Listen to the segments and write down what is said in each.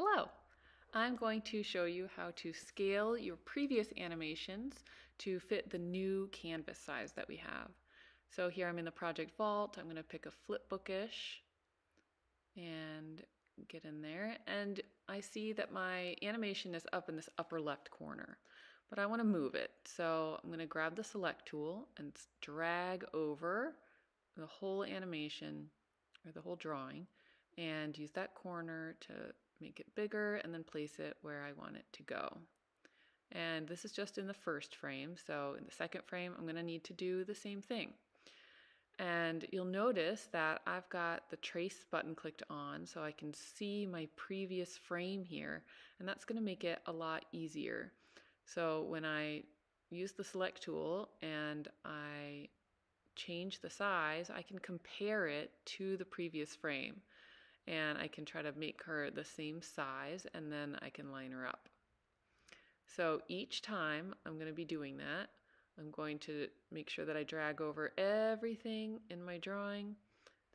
Hello! I'm going to show you how to scale your previous animations to fit the new canvas size that we have. So here I'm in the project vault, I'm going to pick a flipbookish and get in there and I see that my animation is up in this upper left corner but I want to move it so I'm going to grab the select tool and drag over the whole animation or the whole drawing and use that corner to make it bigger and then place it where I want it to go. And this is just in the first frame, so in the second frame I'm going to need to do the same thing. And you'll notice that I've got the trace button clicked on so I can see my previous frame here, and that's going to make it a lot easier. So when I use the select tool and I change the size, I can compare it to the previous frame and I can try to make her the same size and then I can line her up. So each time I'm going to be doing that, I'm going to make sure that I drag over everything in my drawing,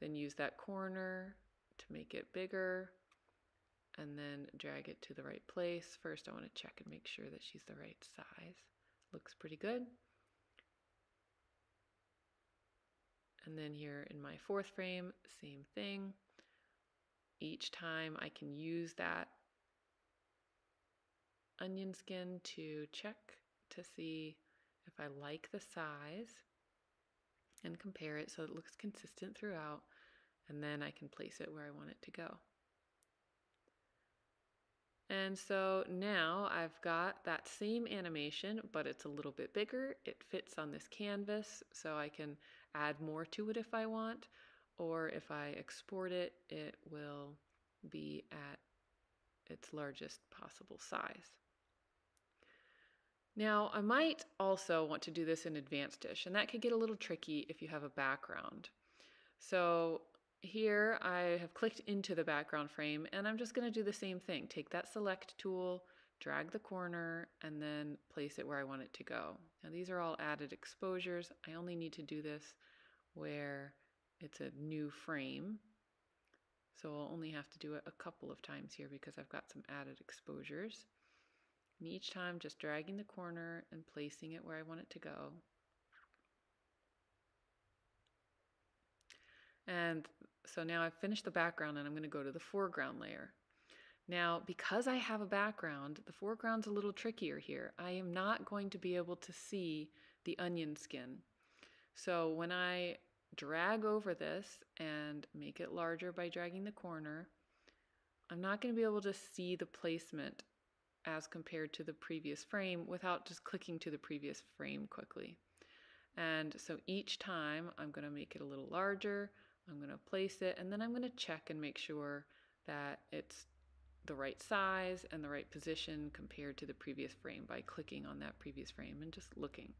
then use that corner to make it bigger, and then drag it to the right place. First I want to check and make sure that she's the right size. Looks pretty good. And then here in my fourth frame, same thing each time I can use that onion skin to check to see if I like the size and compare it so it looks consistent throughout and then I can place it where I want it to go. And so now I've got that same animation, but it's a little bit bigger. It fits on this canvas, so I can add more to it if I want, or if I export it, it will be at its largest possible size. Now, I might also want to do this in Advanced-ish, and that could get a little tricky if you have a background. So here I have clicked into the background frame, and I'm just going to do the same thing. Take that select tool, drag the corner, and then place it where I want it to go. Now these are all added exposures. I only need to do this where it's a new frame. So I'll only have to do it a couple of times here because I've got some added exposures. And each time just dragging the corner and placing it where I want it to go. And so now I've finished the background and I'm going to go to the foreground layer. Now, because I have a background, the foreground's a little trickier here. I am not going to be able to see the onion skin. So when I drag over this and make it larger by dragging the corner, I'm not going to be able to see the placement as compared to the previous frame without just clicking to the previous frame quickly. And so each time I'm going to make it a little larger, I'm going to place it, and then I'm going to check and make sure that it's the right size and the right position compared to the previous frame by clicking on that previous frame and just looking.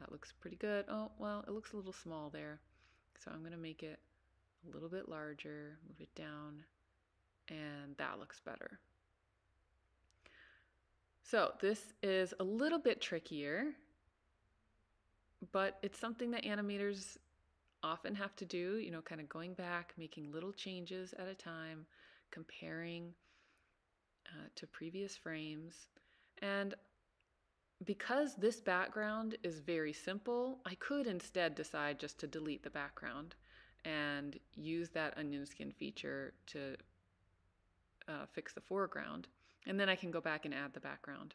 That looks pretty good. Oh, well, it looks a little small there. So I'm going to make it a little bit larger, move it down, and that looks better. So this is a little bit trickier, but it's something that animators often have to do, you know, kind of going back, making little changes at a time, comparing uh, to previous frames. And because this background is very simple, I could instead decide just to delete the background and use that onion skin feature to uh, fix the foreground. And then I can go back and add the background.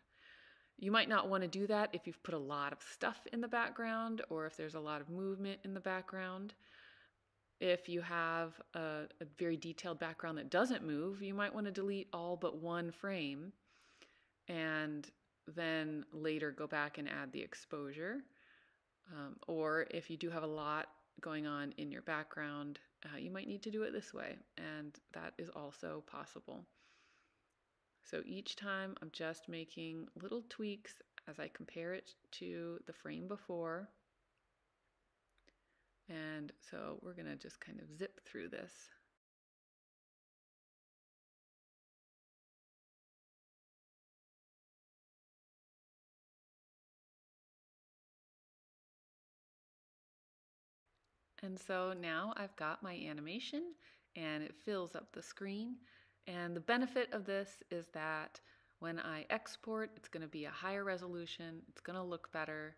You might not want to do that if you've put a lot of stuff in the background or if there's a lot of movement in the background. If you have a, a very detailed background that doesn't move, you might want to delete all but one frame and then later go back and add the exposure. Um, or if you do have a lot going on in your background, uh, you might need to do it this way, and that is also possible. So each time I'm just making little tweaks as I compare it to the frame before. And so we're going to just kind of zip through this. And so now I've got my animation and it fills up the screen And the benefit of this is that when I export, it's going to be a higher resolution, it's going to look better,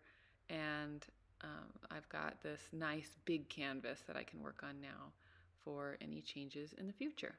and um, I've got this nice big canvas that I can work on now for any changes in the future.